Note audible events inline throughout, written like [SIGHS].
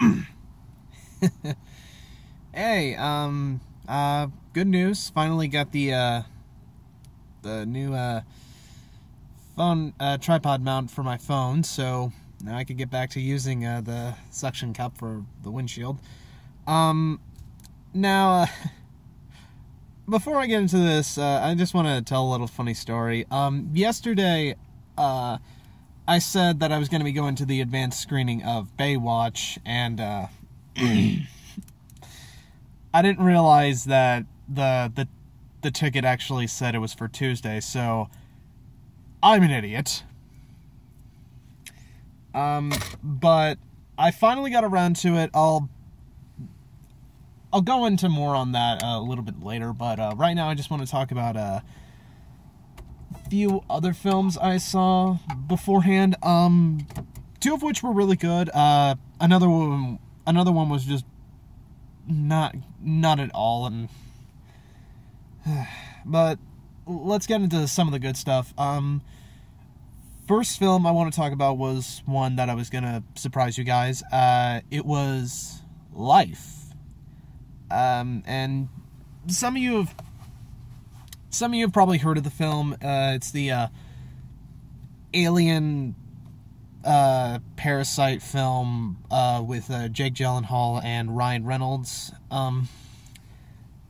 [COUGHS] hey, um, uh, good news. Finally got the, uh, the new, uh, phone, uh, tripod mount for my phone, so now I could get back to using, uh, the suction cup for the windshield. Um, now, uh, [LAUGHS] before I get into this, uh, I just want to tell a little funny story. Um, yesterday, uh, I said that I was going to be going to the advanced screening of Baywatch, and uh, [CLEARS THROAT] I didn't realize that the the the ticket actually said it was for Tuesday. So I'm an idiot. Um, but I finally got around to it. I'll I'll go into more on that uh, a little bit later. But uh, right now, I just want to talk about uh, few other films I saw beforehand. Um, two of which were really good. Uh, another one, another one was just not not at all. And [SIGHS] but let's get into some of the good stuff. Um, first film I want to talk about was one that I was gonna surprise you guys. Uh, it was Life. Um, and some of you have some of you have probably heard of the film. Uh, it's the uh, Alien uh, Parasite film uh, with uh, Jake Gyllenhaal and Ryan Reynolds. Um,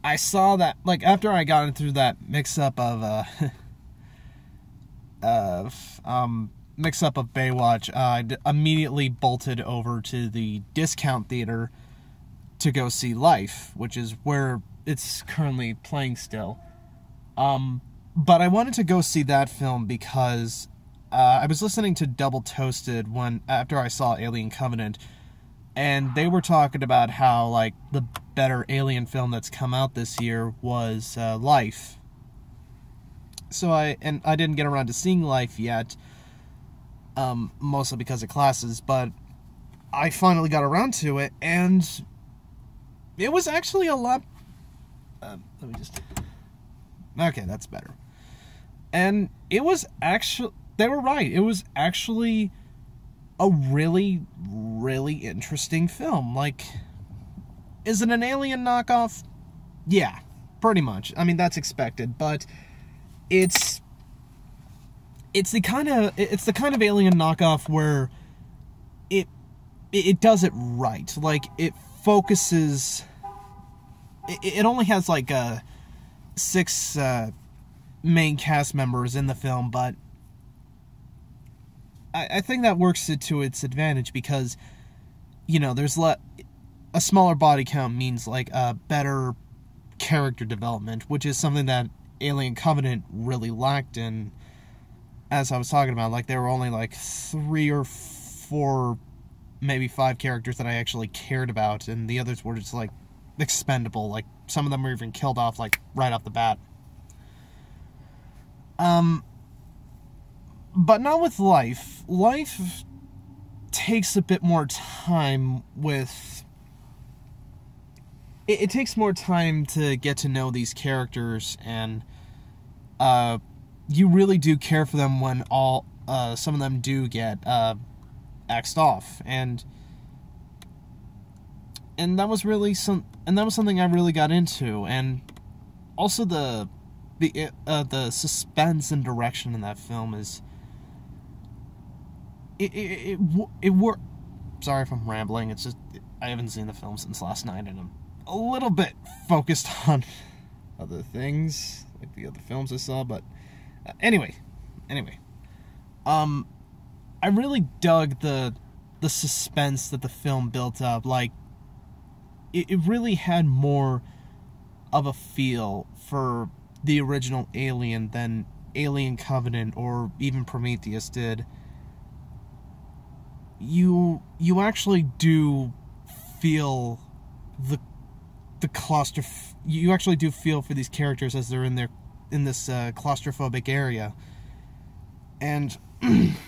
I saw that like after I got into that mix up of uh, [LAUGHS] of um, mix up of Baywatch, I immediately bolted over to the discount theater to go see Life, which is where it's currently playing still. Um, but I wanted to go see that film because uh, I was listening to Double Toasted when after I saw Alien Covenant, and they were talking about how like the better Alien film that's come out this year was uh, Life. So I and I didn't get around to seeing Life yet, um, mostly because of classes, but I finally got around to it, and it was actually a lot. Uh, let me just Okay, that's better. And it was actually, they were right. It was actually a really, really interesting film. Like, is it an alien knockoff? Yeah, pretty much. I mean, that's expected, but it's it's the kind of it's the kind of alien knockoff where it it does it right. Like it focuses it, it only has like a six uh, main cast members in the film, but I, I think that works it to its advantage because you know there's le- a smaller body count means like a better character development, which is something that Alien Covenant really lacked in. As I was talking about, like there were only like three or four, maybe five characters that I actually cared about, and the others were just like expendable. Like some of them were even killed off like right off the bat. Um but not with life. Life takes a bit more time with it, it takes more time to get to know these characters and uh you really do care for them when all uh some of them do get uh axed off and and that was really some and that was something I really got into and also the the uh, the suspense and direction in that film is it it it, it, work sorry if I'm rambling it's just I haven't seen the film since last night and I'm a little bit focused [LAUGHS] on other things like the other films I saw but uh, anyway anyway. Um I really dug the the suspense that the film built up like it, it really had more of a feel for the original Alien than Alien Covenant or even Prometheus did. You you actually do feel the the claustroph you actually do feel for these characters as they're in their in this uh, claustrophobic area. And [CLEARS THROAT]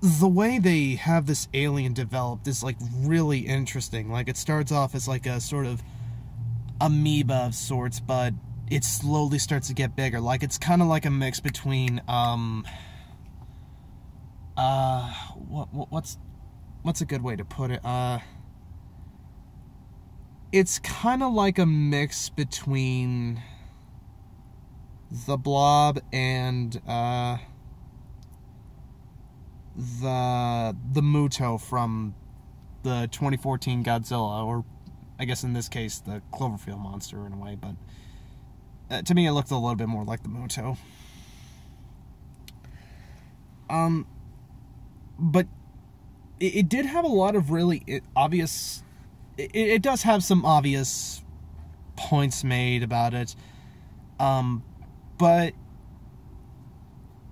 the way they have this alien developed is like really interesting. Like it starts off as like a sort of amoeba of sorts, but it slowly starts to get bigger. Like it's kind of like a mix between um uh what, what what's what's a good way to put it? Uh, it's kind of like a mix between the Blob and uh, the the Muto from the 2014 Godzilla, or I guess in this case the Cloverfield monster in a way, but uh, to me it looked a little bit more like the Muto. Um, but it, it did have a lot of really obvious. It, it does have some obvious points made about it. Um, but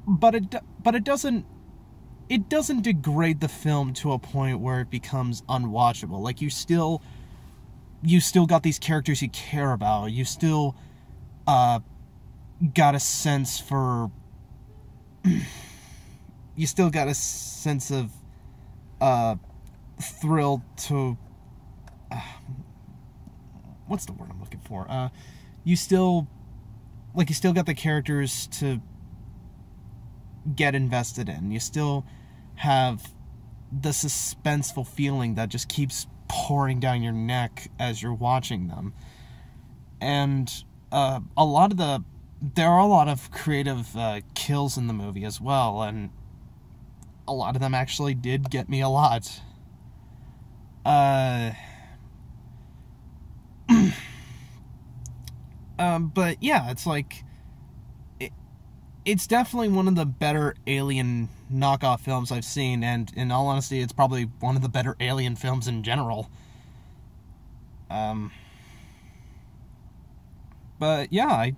but it but it doesn't it doesn't degrade the film to a point where it becomes unwatchable. Like you still you still got these characters you care about. You still uh got a sense for [CLEARS THROAT] you still got a sense of uh thrill to uh, what's the word I'm looking for? Uh you still like you still got the characters to get invested in. You still have the suspenseful feeling that just keeps pouring down your neck as you're watching them. And uh, a lot of the there are a lot of creative uh, kills in the movie as well, and a lot of them actually did get me a lot. Uh, [CLEARS THROAT] um, but yeah, it's like it's definitely one of the better alien knockoff films I've seen, and in all honesty, it's probably one of the better alien films in general. Um, but yeah, I,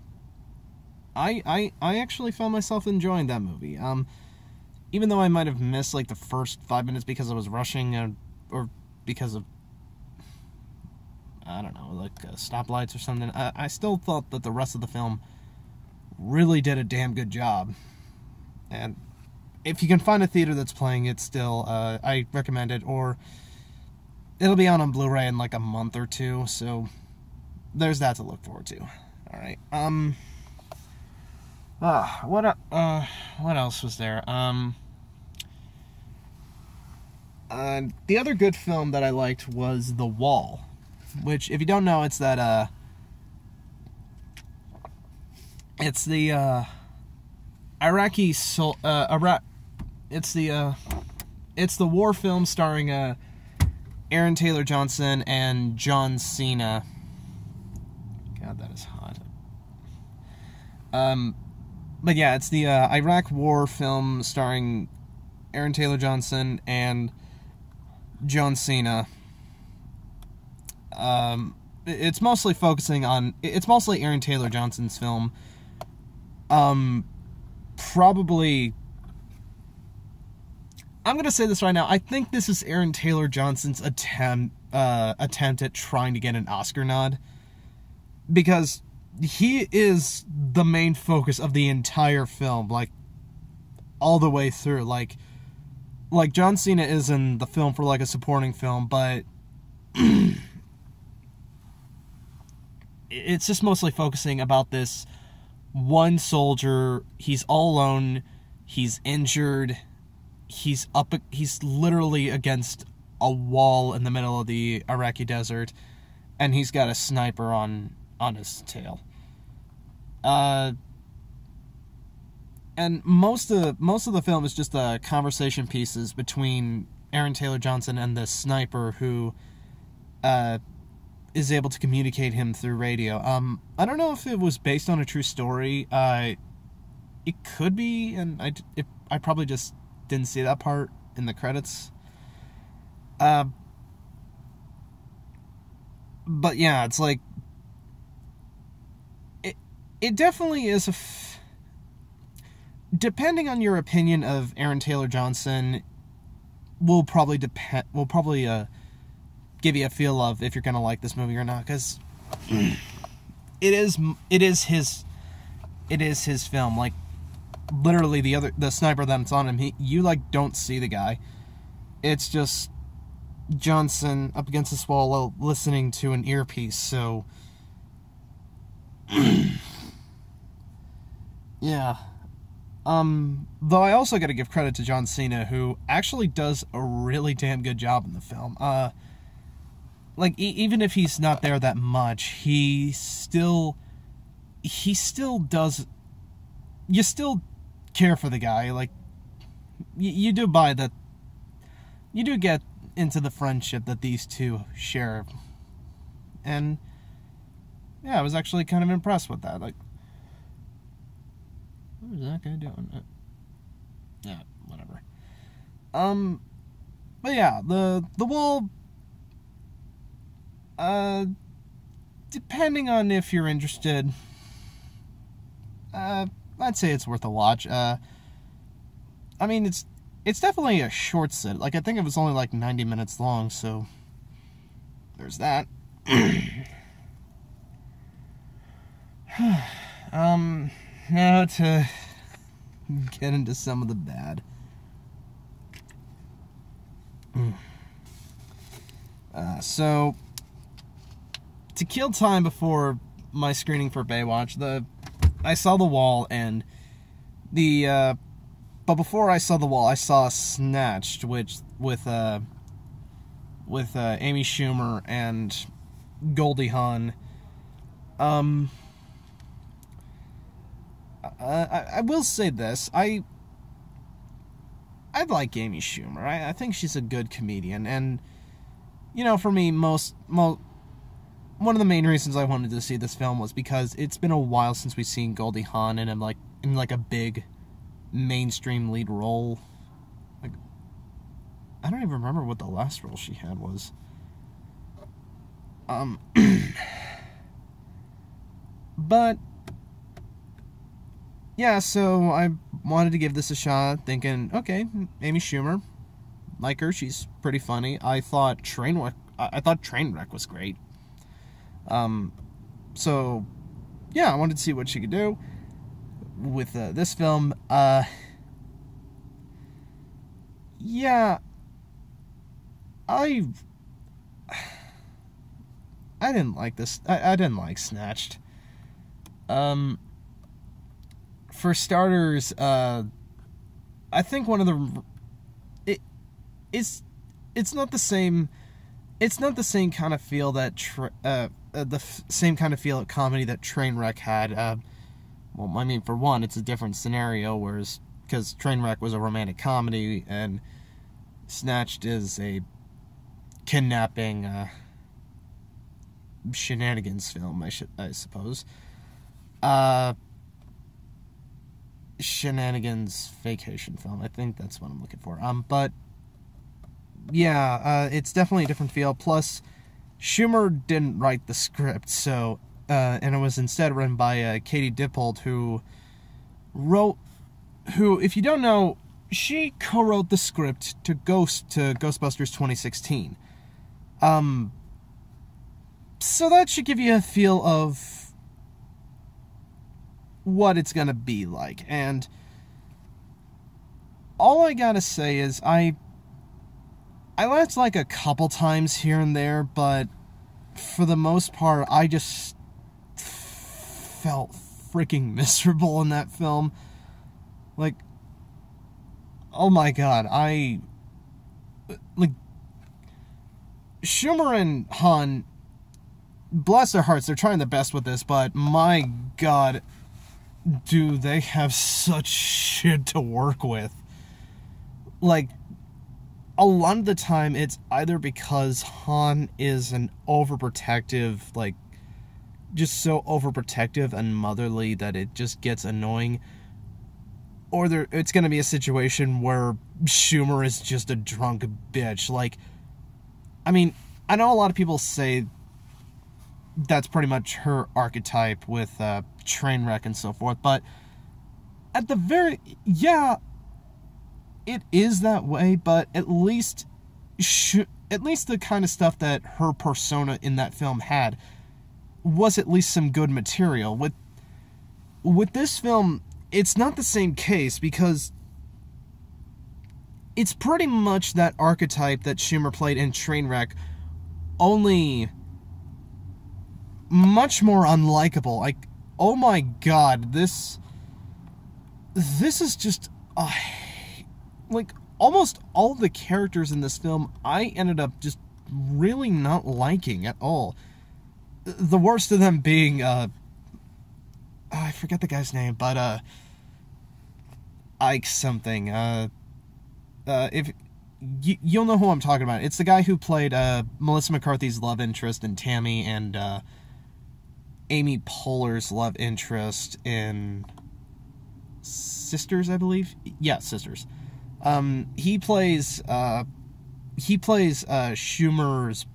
I, I, I actually found myself enjoying that movie. Um, even though I might have missed like the first five minutes because I was rushing, or, or because of I don't know, like uh, stoplights or something. I, I still thought that the rest of the film really did a damn good job. And if you can find a theater that's playing it still, uh, I recommend it. Or it'll be out on Blu-ray in like a month or two, so there's that to look forward to. All right. Um. Ah, what uh, what else was there? Um. Uh, the other good film that I liked was The Wall which if you don't know, it's that uh, it's the uh, Iraqi sol- uh, Iraq. It's the uh, it's the war film starring uh, Aaron Taylor Johnson and John Cena. God, that is hot. Um, but yeah, it's the uh, Iraq War film starring Aaron Taylor Johnson and John Cena um, it's mostly focusing on. It's mostly Aaron Taylor Johnson's film. Um, probably. I'm gonna say this right now. I think this is Aaron Taylor Johnson's attempt uh, attempt at trying to get an Oscar nod, because he is the main focus of the entire film, like all the way through. Like, like John Cena is in the film for like a supporting film, but [CLEARS THROAT] it's just mostly focusing about this one soldier. He's all alone. He's injured. He's up. He's literally against a wall in the middle of the Iraqi desert, and he's got a sniper on on his tail. Uh, and most of most of the film is just uh, conversation pieces between Aaron Taylor Johnson and the sniper who uh, is able to communicate him through radio. Um, I don't know if it was based on a true story. Uh, it could be, and I, it, I probably just didn't see that part in the credits. Uh, but yeah, it's like it. It definitely is a. F- depending on your opinion of Aaron Taylor Johnson, will probably depend. Will probably uh give you a feel of if you're gonna like this movie or not because [CLEARS THROAT] it is it is his it is his film. Like literally the other the sniper that's on him he you like don't see the guy. It's just johnson up against this wall listening to an earpiece so [CLEARS THROAT] yeah. Um, though I also got to give credit to John Cena, who actually does a really damn good job in the film. Uh, like e- even if he's not there that much, he still he still does. You still care for the guy, like you, you do buy that. You do get into the friendship that these two share, and yeah, I was actually kind of impressed with that. Like, what is that guy doing? Uh, yeah, whatever. Um, but yeah, the the wall. Uh, depending on if you're interested, uh, I'd say it's worth a watch. Uh, I mean, it's it's definitely a short sit. Like I think it was only like 90 minutes long, so there's that. [CLEARS THROAT] um, now to get into some of the bad. Uh, so, to kill time before my screening for Baywatch, the I saw the wall and the uh, but before I saw the wall, I saw Snatched, which with uh with uh, Amy Schumer and Goldie Hawn. Um, I, I will say this: I I like Amy Schumer. I, I think she's a good comedian, and you know, for me, most most one of the main reasons I wanted to see this film was because it's been a while since we've seen Goldie Hawn in like in like a big mainstream lead role. Like I don't even remember what the last role she had was. Um [CLEARS THROAT] but yeah, so I wanted to give this a shot, thinking, okay, Amy Schumer, like her, she's pretty funny. I thought Trainwreck, I thought Trainwreck was great. Um, so yeah, I wanted to see what she could do with uh, this film. Uh, yeah, I [SIGHS] I didn't like this. I, I didn't like Snatched. Um, for starters, uh, I think one of the it it's it's not the same. It's not the same kind of feel that tra- uh, uh, the f- same kind of feel of comedy that Trainwreck had. Uh, well, I mean, for one, it's a different scenario, whereas because Trainwreck was a romantic comedy and Snatched is a kidnapping uh, shenanigans film, I should, I suppose. Uh, shenanigans vacation film. I think that's what I'm looking for. Um, but yeah, uh, it's definitely a different feel. Plus, Schumer didn't write the script, so uh, and it was instead written by uh, Katie Dippold, who wrote, who, if you don't know, she co-wrote the script to Ghost to Ghostbusters 2016. Um, so that should give you a feel of what it's gonna be like, and all I gotta say is I I laughed like a couple times here and there, but for the most part, I just felt freaking [LAUGHS] miserable in that film. Like, oh my god, I. Like, Schumer and Hawn, bless their hearts, they're trying the best with this, but my god, do they have such shit to work with. Like, a lot of the time, it's either because Hawn is an overprotective, like, just so overprotective and motherly that it just gets annoying. Or there, it's going to be a situation where Schumer is just a drunk bitch. Like, I mean, I know a lot of people say that's pretty much her archetype with uh, Trainwreck and so forth, but at the very, yeah, it is that way, but at least, at least the kind of stuff that her persona in that film had was at least some good material. With with this film, it's not the same case because it's pretty much that archetype that Schumer played in Trainwreck, only much more unlikable. Like, oh my god, this this is just uh, like almost all the characters in this film I ended up just really not liking at all. The worst of them being uh I forget the guy's name, but uh Ike something. Uh uh if you, you'll know who I'm talking about. It's the guy who played uh Melissa McCarthy's love interest in Tammy and uh Amy Poehler's love interest in Sisters, I believe. Yeah, Sisters. Um, he plays uh, he plays uh, Schumer's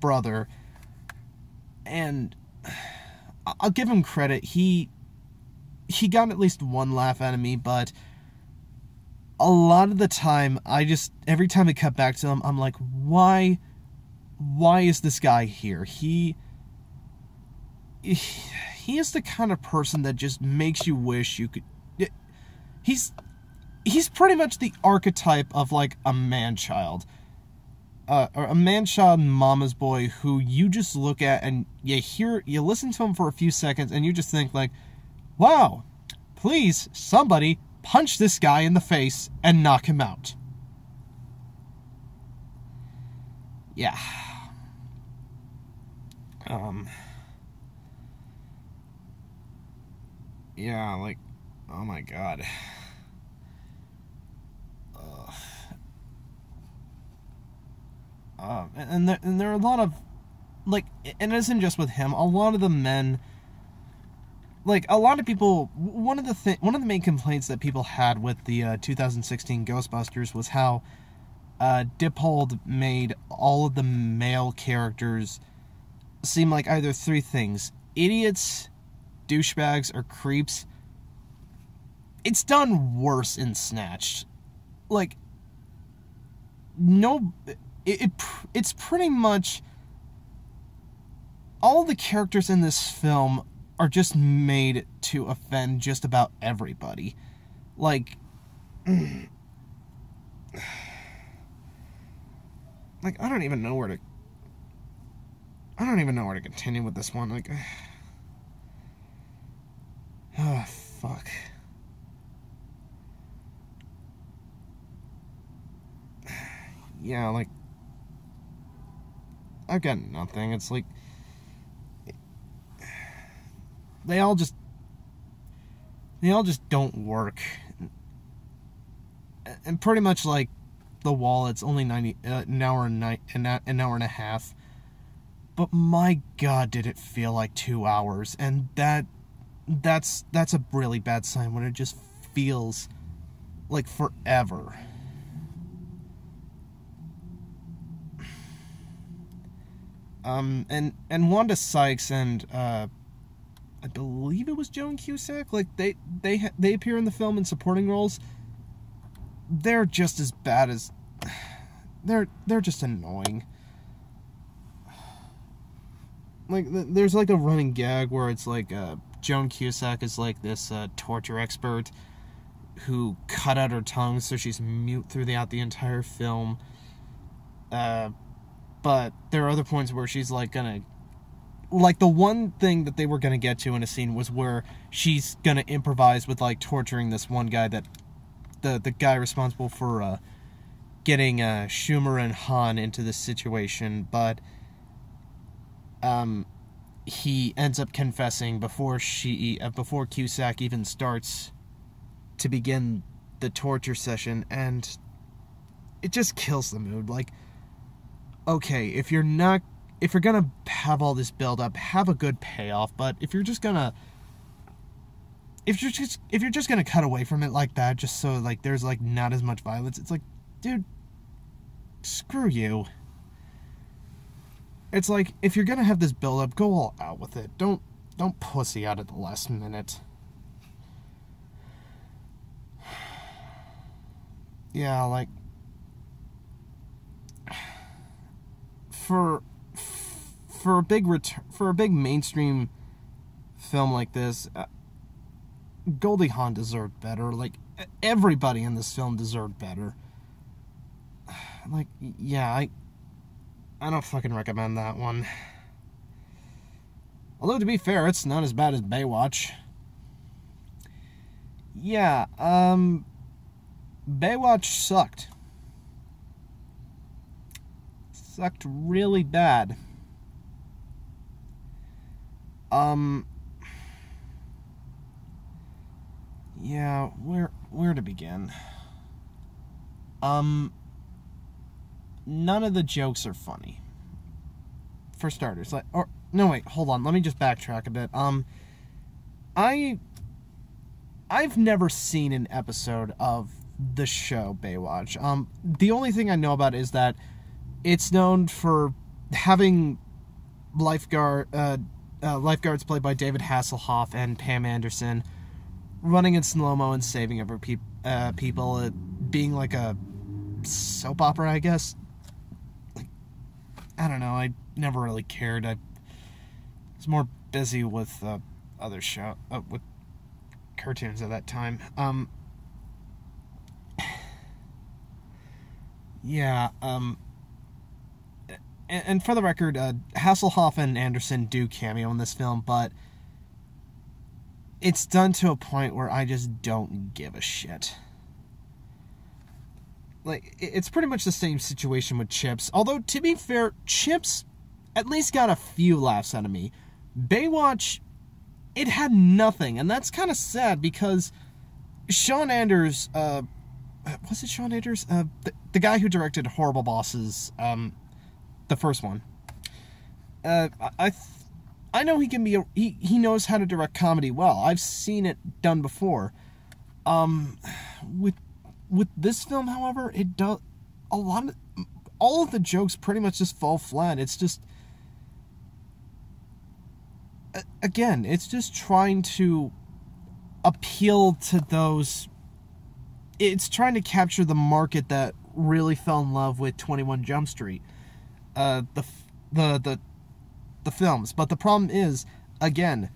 brother, and I'll give him credit. He he got at least one laugh out of me, but a lot of the time, I just every time I cut back to him, I'm like, why, why is this guy here? He he is the kind of person that just makes you wish you could. He's he's pretty much the archetype of like a man child. Uh, or a man child mama's boy who you just look at and you hear you listen to him for a few seconds and you just think like wow please somebody punch this guy in the face and knock him out yeah um yeah, like, oh my god. Uh, and there, and there are a lot of like and it isn't just with him a lot of the men like a lot of people one of the th- one of the main complaints that people had with the uh, 2016 ghostbusters was how uh, dippold made all of the male characters seem like either three things idiots douchebags or creeps. It's done worse in Snatched. Like, no, it, it it's pretty much all the characters in this film are just made to offend just about everybody. Like, [SIGHS] like I don't even know where to. I don't even know where to continue with this one. Like. Oh, [SIGHS] fuck. [SIGHS] Yeah, like. I've got nothing. It's like. They all just. They all just don't work. And pretty much like the wall, it's only 90, uh, an hour and night, an hour and a half. But my god, did it feel like two hours. And that that's that's a really bad sign when it just feels like forever. Um, and and Wanda Sykes and uh, I believe it was Joan Cusack. Like they they they appear in the film in supporting roles. They're just as bad as [SIGHS] they're they're just annoying. [SIGHS] Like there's like a running gag where it's like uh, Joan Cusack is like this uh, torture expert who cut out her tongue so she's mute throughout the entire film. Uh, but there are other points where she's like gonna. Like the one thing that they were gonna get to in a scene was where she's gonna improvise with like torturing this one guy that the the guy responsible for uh, getting uh, Schumer and Hawn into this situation, but um, he ends up confessing before she uh, before Cusack even starts to begin the torture session and it just kills the mood like okay if you're not if you're gonna have all this build up have a good payoff but if you're just gonna if you're just if you're just gonna cut away from it like that just so like there's like not as much violence it's like dude screw you it's like if you're gonna have this build up, go all out with it. Don't don't pussy out at the last minute. [SIGHS] Yeah, like for for a big return for a big mainstream film like this, uh, Goldie Hawn deserved better. Like everybody in this film deserved better. [SIGHS] Like yeah, I I don't fucking recommend that one. Although, to be fair, it's not as bad as Baywatch. yeah, um, Baywatch sucked. Sucked really bad. Um, yeah, where where to begin? Um, none of the jokes are funny. For starters, like, or no, wait, hold on. Let me just backtrack a bit. Um, I I've never seen an episode of the show Baywatch. Um, the only thing I know about is that it's known for having lifeguard uh, uh, lifeguards played by David Hasselhoff and Pam Anderson running in slow mo and saving other pe- uh, people, uh, being like a soap opera, I guess. Like, I don't know. I never really cared. I was more busy with uh, other show uh, with cartoons at that time. Um, [SIGHS] yeah. Um, and, and for the record, uh, Hasselhoff and Anderson do cameo in this film, but it's done to a point where I just don't give a shit. Like, it's pretty much the same situation with Chips. Although, to be fair, Chips at least got a few laughs out of me. Baywatch, it had nothing, and that's kind of sad because Sean Anders, uh, was it Sean Anders? Uh, the, the guy who directed Horrible Bosses, um, the first one. Uh, I, I know he can be a, he he knows how to direct comedy well. I've seen it done before. Um, with with this film, however, it does a lot of all of the jokes pretty much just fall flat. It's just again, it's just trying to appeal to those. It's trying to capture the market that really fell in love with Twenty One Jump Street, uh, the the the the films. But the problem is, again,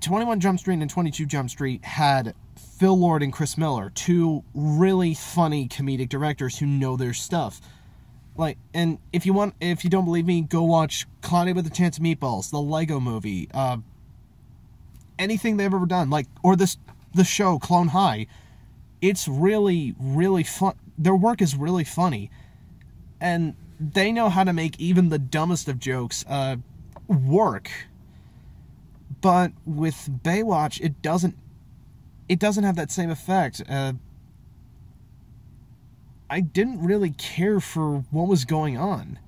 21 Jump Street and 22 Jump Street had Phil Lord and Chris Miller, two really funny comedic directors who know their stuff. Like, and if you want, if you don't believe me, go watch Cloudy with a Chance of Meatballs, the Lego movie, uh, anything they've ever done, like, or this, the show Clone High. It's really, really fun. Their work is really funny. And they know how to make even the dumbest of jokes uh, work. But with Baywatch, it doesn't. It doesn't have that same effect. Uh, I didn't really care for what was going on,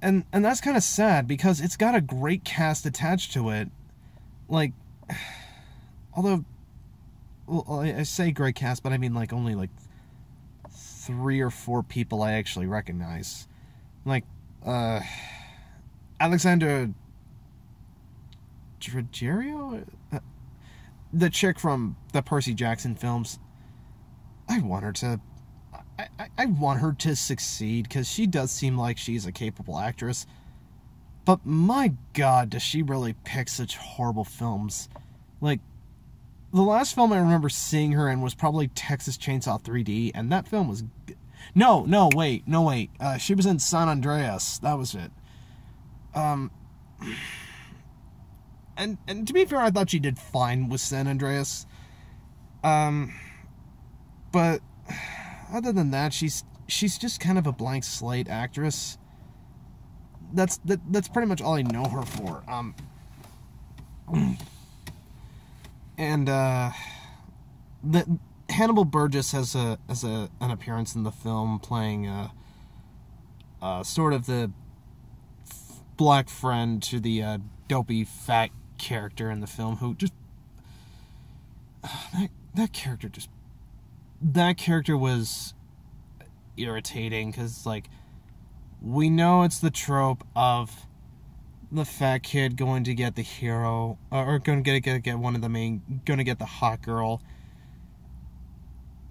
and and that's kind of sad because it's got a great cast attached to it. Like, [SIGHS] although, well, I say great cast, but I mean like only like three or four people I actually recognize. Like, uh, Alexandra Daddario? Uh, the chick from the Percy Jackson films. I want her to. I, I, I want her to succeed because she does seem like she's a capable actress. But my god, does she really pick such horrible films? Like, the last film I remember seeing her in was probably Texas Chainsaw 3D, and that film was. No, no, wait, no, wait. Uh, she was in San Andreas. That was it. Um. [SIGHS] And and to be fair, I thought she did fine with San Andreas. Um. But [SIGHS] other than that, she's she's just kind of a blank slate actress. That's that, that's pretty much all I know her for. Um [CLEARS THROAT] and uh, the Hannibal Buress has a has a an appearance in the film playing uh, uh sort of the f- black friend to the uh, dopey fat character in the film who just that that character just that character was irritating because like we know it's the trope of the fat kid going to get the hero, or going to get get get one of the main, going to get the hot girl.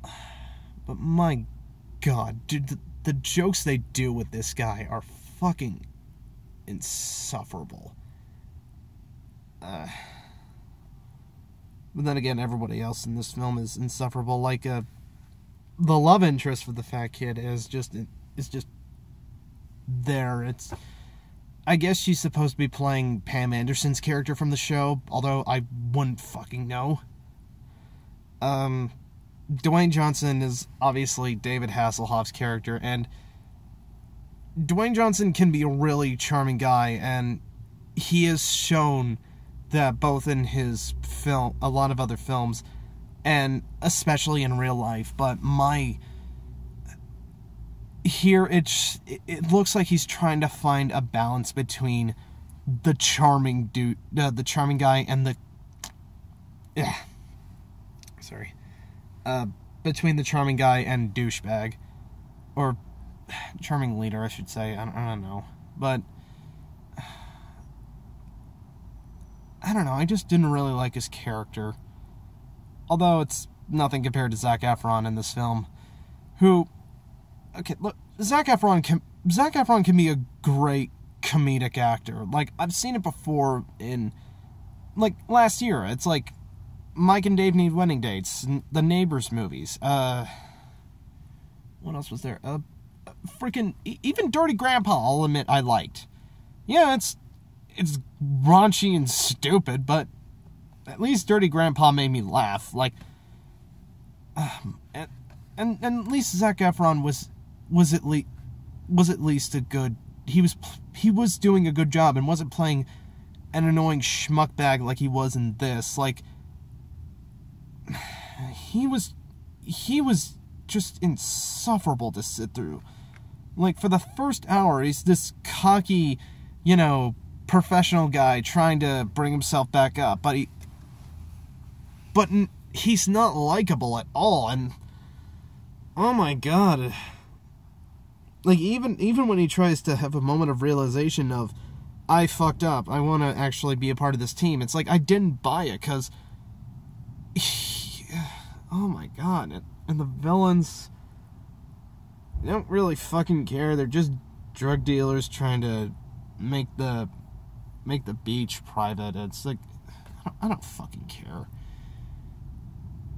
[SIGHS] But my god, dude, the, the jokes they do with this guy are fucking insufferable. Uh, but then again, everybody else in this film is insufferable. Like uh, the love interest for the fat kid is just is just there. It's I guess she's supposed to be playing Pam Anderson's character from the show, although I wouldn't fucking know. Um, Dwayne Johnson is obviously David Hasselhoff's character, and Dwayne Johnson can be a really charming guy, and he has shown that both in his film, a lot of other films, and especially in real life. But my here it's it looks like he's trying to find a balance between the charming dude, uh, the charming guy, and the yeah, sorry, uh, between the charming guy and douchebag, or [SIGHS] charming leader, I should say. I don't, I don't know, but [SIGHS] I don't know. I just didn't really like his character, although it's nothing compared to Zac Efron in this film, who okay, look, Zac Efron can Zac Efron can be a great comedic actor. Like I've seen it before in like last year. It's like Mike and Dave need wedding dates, the Neighbors movies. Uh, what else was there? Uh, freaking even Dirty Grandpa. I'll admit I liked. Yeah, it's it's raunchy and stupid, but at least Dirty Grandpa made me laugh. Like, um, and, and and at least Zac Efron was was at least was at least a good. He was he was doing a good job and wasn't playing an annoying schmuck bag like he was in this. Like [SIGHS] he was he was just insufferable to sit through. Like for the first hour, he's this cocky, you know, professional guy trying to bring himself back up, but he but he's not likable at all and oh my god like even even when he tries to have a moment of realization of I fucked up. I want to actually be a part of this team. It's like I didn't buy it cuz [SIGHS] oh my god. And, and the villains they don't really fucking care. They're just drug dealers trying to make the make the beach private. It's like I [SIGHS] don't, I don't fucking care.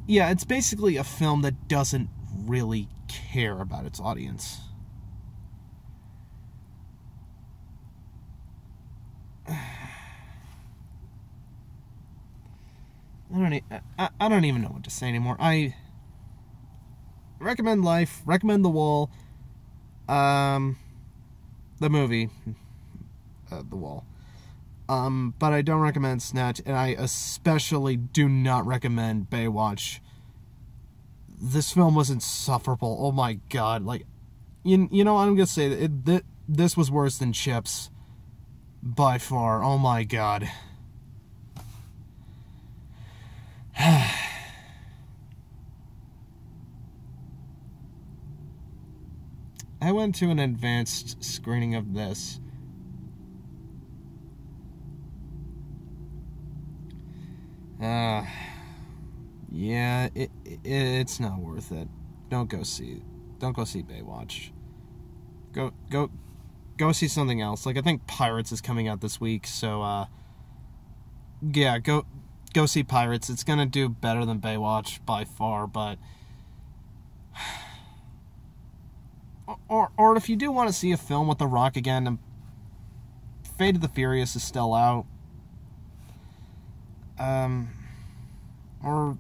Yeah, it's basically a film that doesn't really care about its audience. I don't. Don't even know what to say anymore. I recommend Life. Recommend The Wall. Um, the movie, uh, The Wall. Um, but I don't recommend Snatch, and I especially do not recommend Baywatch. This film was insufferable. Oh my god! Like, you you know what I'm gonna say it, that this was worse than Chips by far. Oh my god. [SIGHS] I went to an advanced screening of this. Uh, yeah, it, it, it's not worth it. Don't go see. Don't go see Baywatch. Go go go see something else. Like I think Pirates is coming out this week, so uh yeah, go go see Pirates. It's going to do better than Baywatch by far, but [SIGHS] or or if you do want to see a film with The Rock again, Fate of the Furious is still out. Um or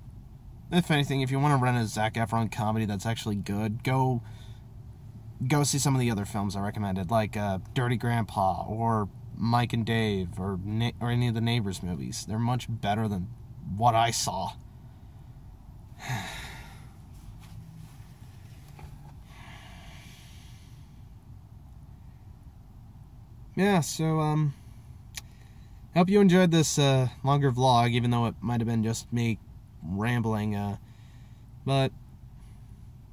if anything, if you want to rent a Zac Efron comedy that's actually good, go go see some of the other films I recommended, like uh, Dirty Grandpa or Mike and Dave or Na- or any of the Neighbors movies. They're much better than what I saw. [SIGHS] yeah, so um hope you enjoyed this uh, longer vlog even though it might have been just me rambling uh but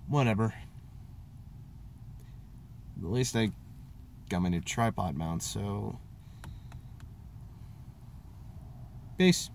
whatever at least I got my new tripod mount, so... Peace.